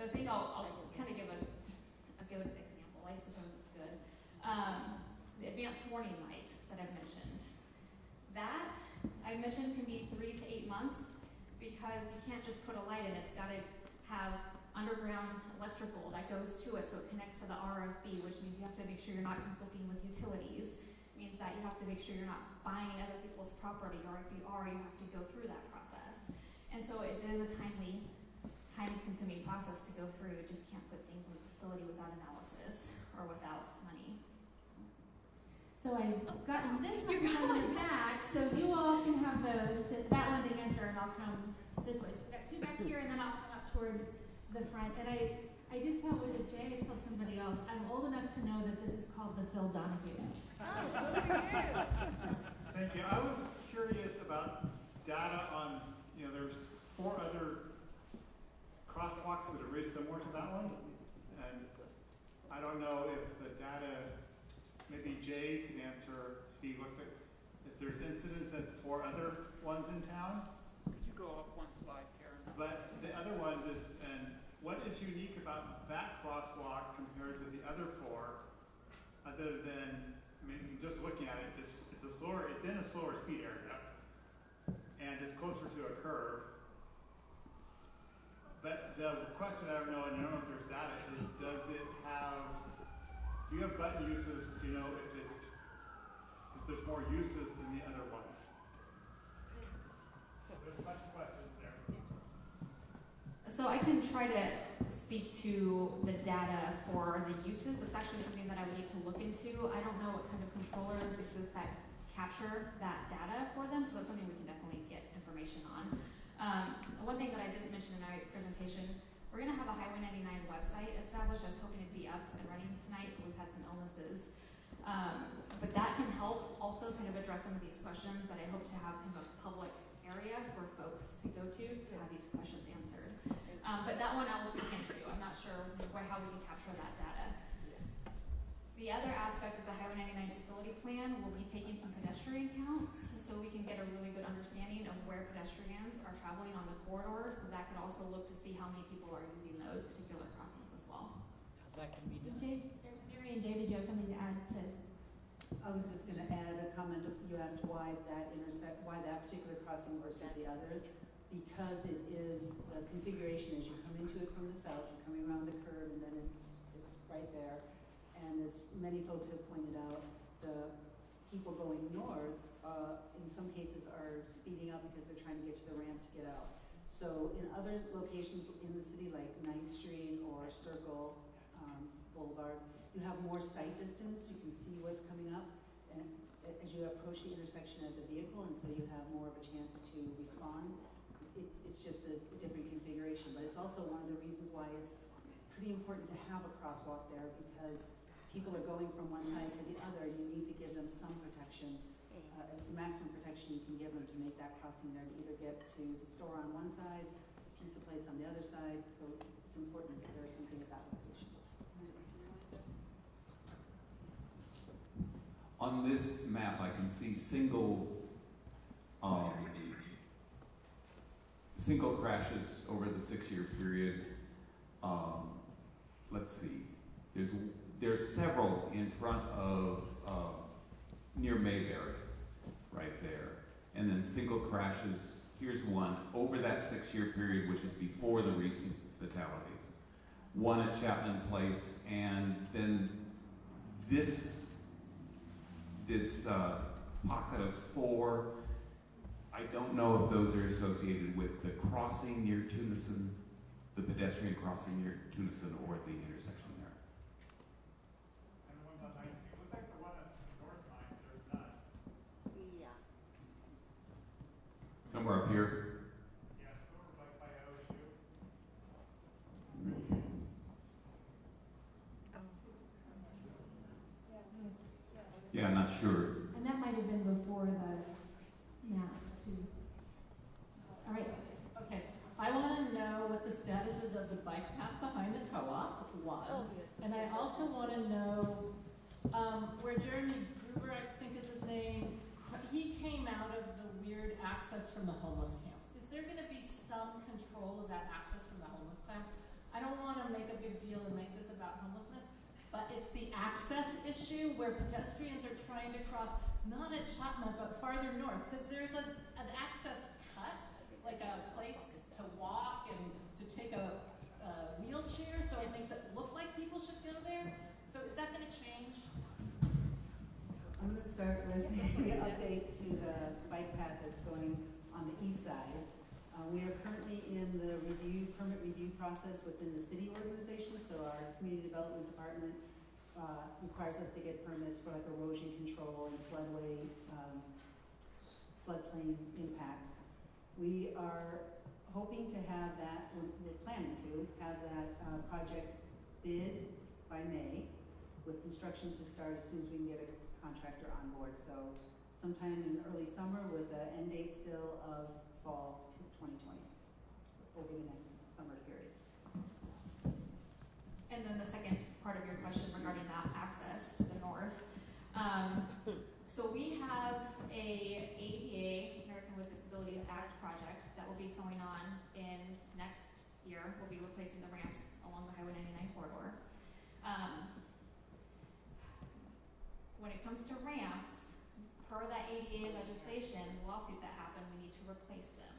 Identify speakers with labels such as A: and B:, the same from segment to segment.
A: the thing I'll, I'll kind of give a, give an example, I suppose it's good. Um, the advanced warning light that I've mentioned. That, I mentioned can be three to eight months because you can't just put a light in, it's gotta have underground electrical that goes to it so it connects to the RFB, which means you have to make sure you're not conflicting with utilities. Means that you have to make sure you're not buying other people's property, or if you are, you have to go through that process. And so it is a timely, time-consuming process to go through. You just can't put things in the facility without analysis or without money.
B: So I've gotten this one coming back, so you all can have those. That one to answer, and I'll come this way. So we've got two back here, and then I'll come up towards the front. And I, I did tell, was it Jay? I told somebody else. I'm old enough to know that this is called the Phil Donahue.
C: Thank you. I was curious about data on, you know, there's four other crosswalks that are very similar to that one. And I don't know if the data, maybe Jay can answer, if he looks at, if there's incidents at four other ones in town.
D: Could you go up one slide, Karen?
C: But the other ones is, and what is unique about that crosswalk compared to the other four, other than, I mean, just looking at it, it's, it's a slower, it's in a slower speed area, and it's closer to a curve. But the question I don't know, and I don't know if there's data, is does it have, do you have button uses, you know if if there's more uses than the other ones? There's a bunch of questions there.
A: So I can try to speak to the data for the uses. That's actually something that I would need to look into. I don't know what kind of controllers exist that capture that data for them, so that's something we can definitely get information on. Um, one thing that I didn't mention in my presentation, we're going to have a Highway 99 website established. I was hoping it'd be up and running tonight, but we've had some illnesses. Um, but that can help also kind of address some of these questions that I hope to have kind of a public area for folks to go to to have these questions answered. Um, but that one I'll look into. I'm not sure how we can capture that data. The other aspect is the Highway 99 facility plan. We'll be taking some pedestrian counts so we can get a really good understanding of where pedestrians are traveling on the corridor. So that could also look to see how many people are using those particular crossings as well.
D: That can be done.
B: Jay, Mary and Jay, did you have something to add to?
E: I was just gonna add a comment, you asked why that intersect, why that particular crossing versus the others. Because it is, the configuration as you come into it from the south, you're coming around the curve and then it's, it's right there. And as many folks have pointed out, the people going north, uh, in some cases are speeding up because they're trying to get to the ramp to get out. So in other locations in the city, like Ninth Street or Circle, um, Boulevard, you have more sight distance, you can see what's coming up, and as you approach the intersection as a vehicle, and so you have more of a chance to respond. It, it's just a different configuration, but it's also one of the reasons why it's pretty important to have a crosswalk there, because people are going from one side to the other, you need to give them some protection, uh, the maximum protection you can give them to make that crossing there, to either get to the store on one side, a pizza place on the other side, so it's important that there's something at that location.
F: On this map, I can see single, um, single crashes over the six-year period. Um, let's see, there's, there's several in front of, uh, near Mayberry, right there. And then single crashes, here's one, over that six-year period, which is before the recent fatalities. One at Chapman Place, and then this this uh, pocket of four. I don't know if those are associated with the crossing near Tunison, the pedestrian crossing near Tunison, or the intersection there.
C: And the ones on Ninth Street, looks like the one at North Ninth, there's none.
G: Yeah.
F: Somewhere up here.
C: Yeah, it's over like by OSU.
F: Yeah, I'm not sure.
B: And that might have been before the map too. All right,
H: Okay, I want to know what the status is of the bike path behind the co-op, one. And I also want to know um, where Jeremy Gruber, I think is his name, he came out of the weird access from the homeless camps. Is there going to be some control of that access from the homeless camps? I don't want wanna make a big deal and make this about homelessness, but it's the access issue where pedestrians are trying to cross, not at Chapman, but farther north, cause there's a, an access cut, like a place to walk and to take a, a wheelchair, so it makes it look like people should go there. So is that gonna change?
E: I'm gonna start with the update to the bike path that's going on the east side. Uh, we are currently in the review, permit review process within the city organization, so our community development department, uh, requires us to get permits for like erosion control and floodway, um, floodplain impacts. We are hoping to have that, we're, planning to have that, uh, project bid by May with construction to start as soon as we can get a contractor on board. So sometime in early summer with an end date still of fall twenty twenty, over the next summer period.
A: And then the second part of your question regarding that access to the north. Um, so we have a ADA, American with Disabilities Act project that will be going on in next year. We'll be replacing the ramps along the Highway ninety-nine corridor. Um, when it comes to ramps, per that ADA legislation, the lawsuit that happened, we need to replace them.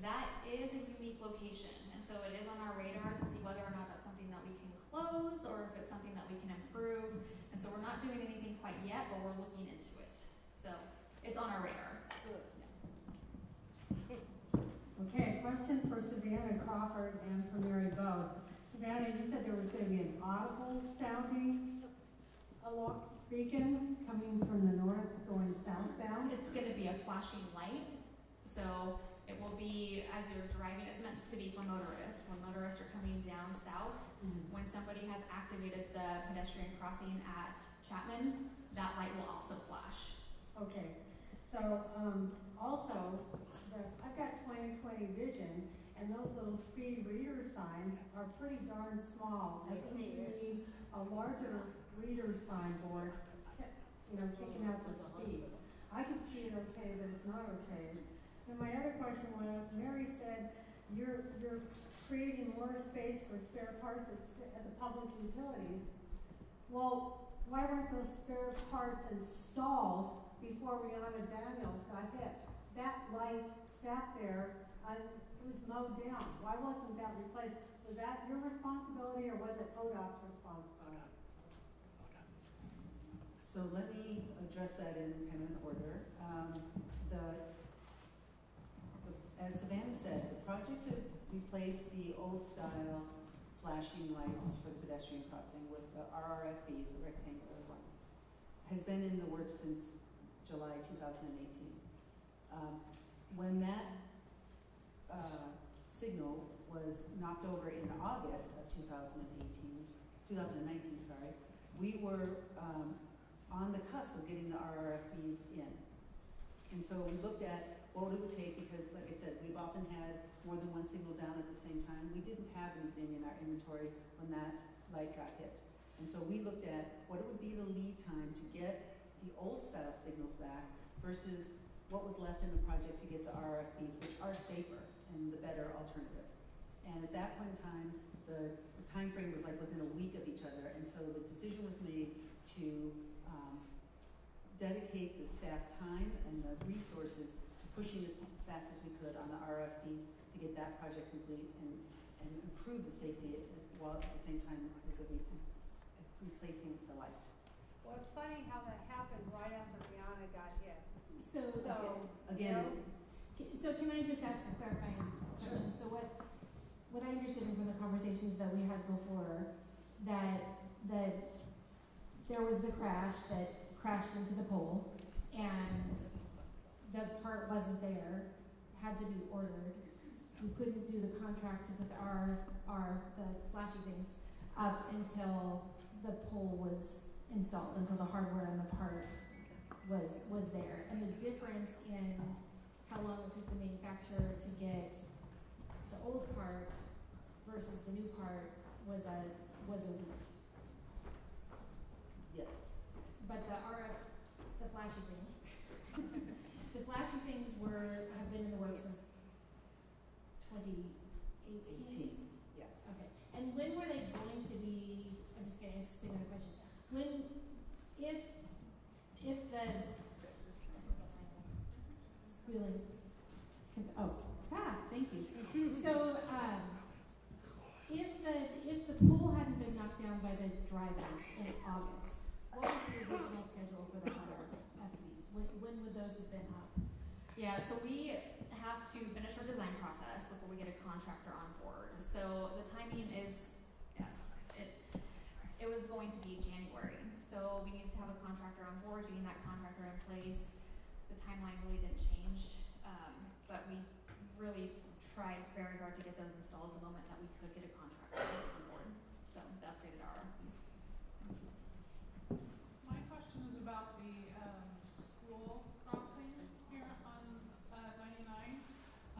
A: That is a unique location, and so it is on our radar to see whether or not that's something that we can close or if it's something that we can improve. And so we're not doing anything quite yet, but we're looking into it. So it's on our radar.
I: Okay, question for Savannah Crawford and for Mary Bowes. Savannah, you said there was gonna be an audible sounding alarm beacon coming from the north going southbound?
A: It's gonna be a flashing light, so it will be as you're driving, it's meant to be for motorists. When motorists are coming down south,
I: Mm.
A: when somebody has activated the pedestrian crossing at Chapman, that light will also flash.
I: Okay, so, um, also, the, I've got twenty twenty vision, and those little speed reader signs are pretty darn small. I think you need a larger reader signboard, you know, kicking out the speed. I can see it okay, but it's not okay. And my other question was, Mary said, you're, you're creating more space for spare parts at, at the public utilities. Well, why weren't those spare parts installed before Rihanna Daniels got hit? That light sat there, and it was mowed down. Why wasn't that replaced? Was that your responsibility, or was it ODOT's responsibility?
E: So let me address that in kind of an order. Um, the, the, as Savannah said, the project to replace the old style flashing lights for the pedestrian crossing with the RRFBs, the rectangular ones, has been in the works since July two thousand and eighteen. Um, when that, uh, signal was knocked over in August of 2018, 2019, sorry, we were, um, on the cusp of getting the RRFBs in. And so we looked at what it would take, because like I said, we've often had more than one signal down at the same time. We didn't have anything in our inventory when that light got hit. And so we looked at what it would be the lead time to get the old style signals back versus what was left in the project to get the RFBs, which are safer and the better alternative. And at that point in time, the, the timeframe was like within a week of each other, and so the decision was made to, um, dedicate the staff time and the resources pushing as fast as we could on the RFBs to get that project complete and, and improve the safety at- while at the same time as the re- as replacing the lights.
J: Well, it's funny how that happened right after Rihanna got hit.
B: So,
J: So,
E: Again,
B: K- So can I just ask a clarifying question? So what, what I understood from the conversations that we had before, that, that there was the crash that crashed into the pole, and the part wasn't there, had to be ordered. We couldn't do the contract to put the R, R, the flashy things up until the pole was installed, until the hardware and the part was, was there. And the difference in how long it took the manufacturer to get the old part versus the new part was a, was a week.
E: yes.
B: But the RF, the flashy things, flashy things were, have been in the works since twenty eighteen?
E: Yes.
B: Okay, and when were they
A: going to be, I'm just gonna spin my question. When, if on board, getting that contractor in place. The timeline really didn't change, um, but we really tried very hard to get those installed the moment that we could get a contractor on board. So the upgraded RFBs.
F: My question is about the, um, school crossing here on, uh, ninety-nine.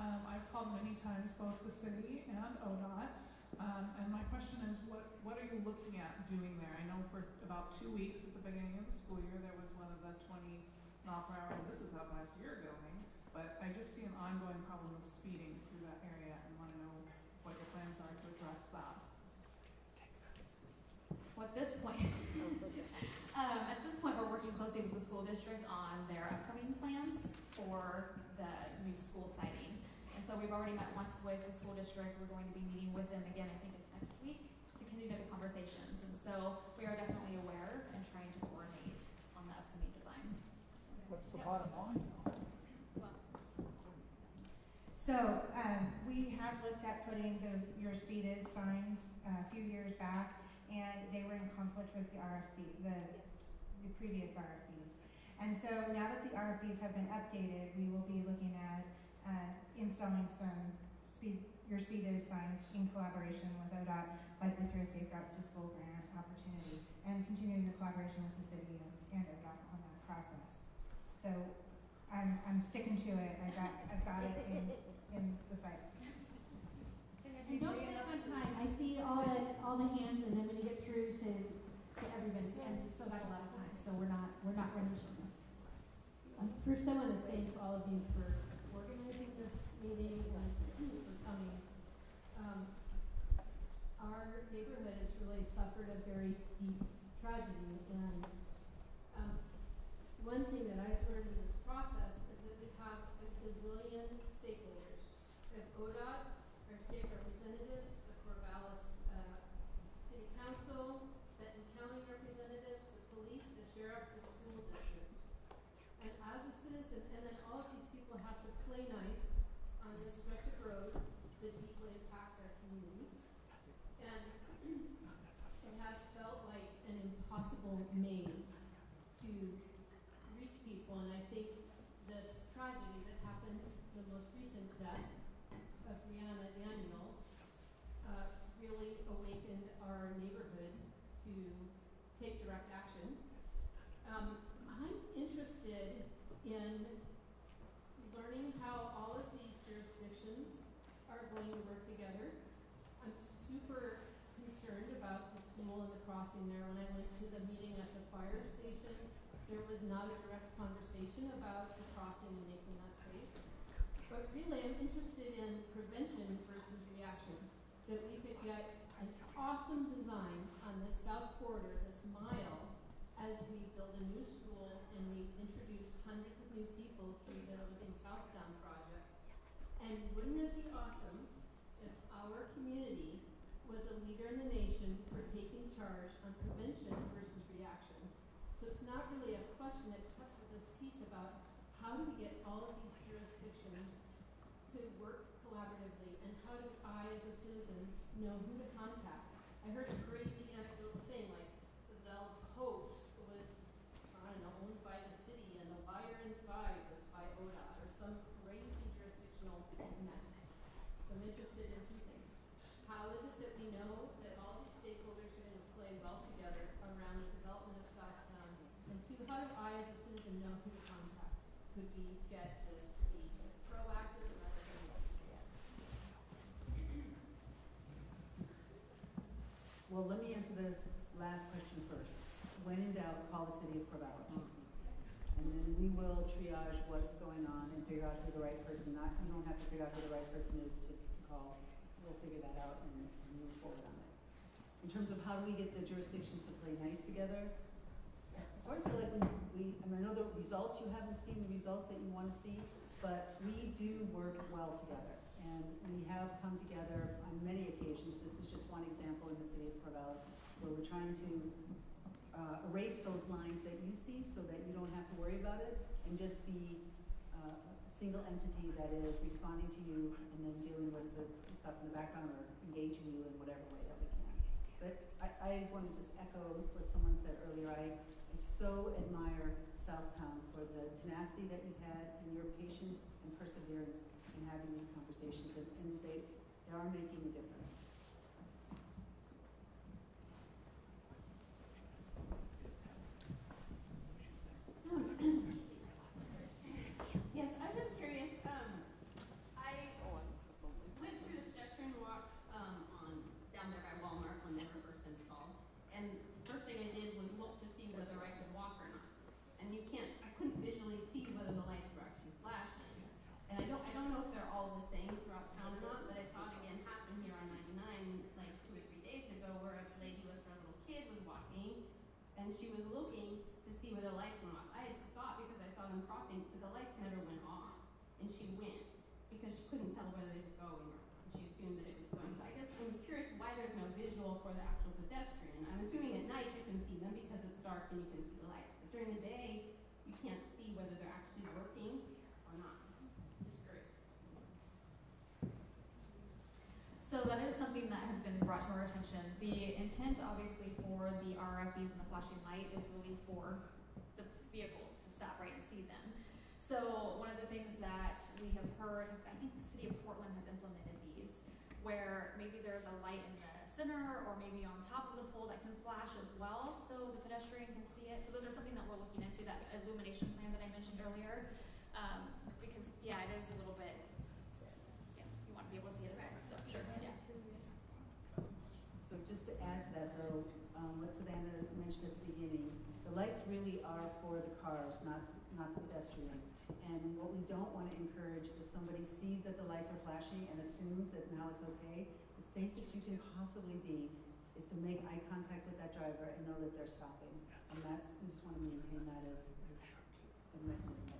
F: Um, I've called many times, both the city and ODOT, um, and my question is, what, what are you looking at doing there? I know for about two weeks at the beginning of the school year, there was one of the twenty mile per hour, this is how fast you're going, but I just see an ongoing problem of speeding through that area and wanna know what your plans are to address that.
A: Well, at this point, um, at this point, we're working closely with the school district on their upcoming plans for the new school siting. And so we've already met once with the school district. We're going to be meeting with them again, I think it's next week, to continue the conversations. And so we are definitely aware and trying to coordinate on the upcoming design.
K: What's the
A: Yep.
K: bottom line?
L: So, um, we have looked at putting the, your speed is signs uh, a few years back, and they were in conflict with the RFB, the, the previous RFBs. And so now that the RFBs have been updated, we will be looking at, uh, installing some speed, your speed is signed in collaboration with ODOT, likely through a Safe Routes to School grant opportunity, and continuing the collaboration with the city and, ODOT on that process. So, I'm, I'm sticking to it, I got, I've got it in, in the sites. And don't panic on time, I see all the, all the hands and I'm gonna get through to, to everybody, and we've still got a lot of time, so we're not, we're not running short.
G: First, I want to thank all of you for meeting and for coming. Um, our neighborhood has really suffered a very deep tragedy, and, um, one thing that I've learned in this process is that we have a gazillion stakeholders. We have ODOT, our state representatives, the Corvallis, uh, city council, Benton County representatives, the police, the sheriff, the school districts. And as a citizen, and then all of these people have to play nice on this stretch of road that deeply community. And it has felt like an impossible maze to reach people, and I think this tragedy that happened, the most recent death of Brianna Daniel, uh, really awakened our neighborhood to take direct action. Um, I'm interested in learning how all of these jurisdictions are going to work together. I'm super concerned about the school and the crossing there. When I went to the meeting at the fire station, there was not a direct conversation about the crossing and making that safe. But really, I'm interested in prevention versus reaction. That we could get an awesome design on this south corridor, this mile, as we build a new school and we introduce hundreds of new people through the Living Southtown project. And wouldn't it be awesome if our community was a leader in the nation for taking charge on prevention versus reaction? So it's not really a question except for this piece about how do we get all of these jurisdictions to work collaboratively and how do I as a citizen know who to contact? I heard a crazy anecdotal thing like the Bell Post was, I don't know, owned by the city and the wire inside was by ODOT or some crazy jurisdictional mess. So I'm interested in two things. How is it that we know that all these stakeholders are gonna play well together around the development of Southtown? And two, how do I as a citizen know who to contact? Could we get this to be proactive rather than reactive?
E: Well, let me answer the last question first. When in doubt, call the city of Corvallis. Mm-hmm. And then we will triage what's going on and figure out who the right person, not, you don't have to figure out who the right person is to, to call. We'll figure that out and, and move forward on it. In terms of how do we get the jurisdictions to play nice together, sort of feel like we, I mean, I know the results, you haven't seen the results that you wanna see, but we do work well together. And we have come together on many occasions, this is just one example in the city of Corvallis, where we're trying to uh, erase those lines that you see so that you don't have to worry about it and just be uh, a single entity that is responding to you and then dealing with the stuff in the background or engaging you in whatever way that we can. But I, I want to just echo what someone said earlier. I so admire Southtown for the tenacity that you've had and your patience and perseverance in having these conversations, and, and they, they are making a difference.
M: Yes, I'm just curious, um, I went through the pedestrian walk, um, on, down there by Walmart when they were first installed. And the first thing I did was look to see whether I could walk or not. And you can't, I couldn't visually see whether the lights were actually flashing. And I don't, I don't know if they're all the same throughout town or not, but I saw it again happen here on ninety-nine, like two or three days ago, where a lady with her little kid was walking, and she was looking to see whether the lights went off. I had stopped because I saw them crossing, but the lights never went off. And she went, because she couldn't tell whether they were going or not. She assumed that it was going. So I guess I'm curious why there's no visual for the actual pedestrian. I'm assuming at night you can see them because it's dark and you can see the lights. But during the day, you can't see whether they're actually working or not.
A: So that is something that has been brought to our attention. The intent, obviously, for the RFBs and the flashing light is really for the vehicles to stop right and see them. So one of the things that we have heard, I think the city of Portland has implemented these, where maybe there's a light in the center or maybe on top of the pole that can flash as well, so the pedestrian can see it. So those are something that we're looking into, that illumination plan that I mentioned earlier. Um, because, yeah, it is a little bit, yeah, you want to be able to see it as well, so, sure, yeah.
E: So just to add to that though, um, what Savannah mentioned at the beginning, the lights really are for the cars, not, not the pedestrian. And what we don't want to encourage is somebody sees that the lights are flashing and assumes that now it's okay. The safest you can possibly be is to make eye contact with that driver and know that they're stopping. And that's, we just want to maintain that as, the mechanism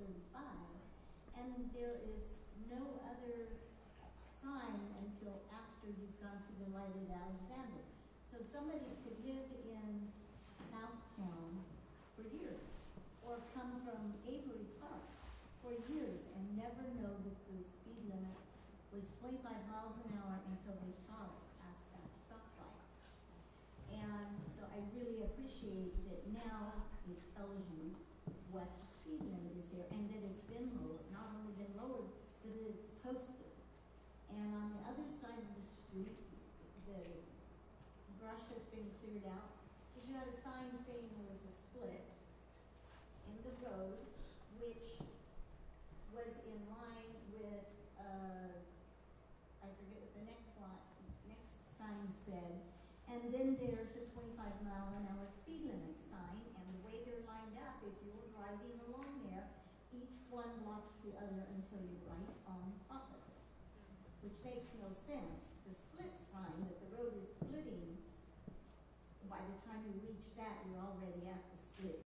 N: 35, and there is no other sign until after you've gone through the light at Alexander. So somebody could live in Southtown for years, or come from Avery Park for years and never know that cleared out, because you had a sign saying there was a split in the road, which was in line with, uh, I forget what the next one, next sign said. And then there's a twenty-five mile an hour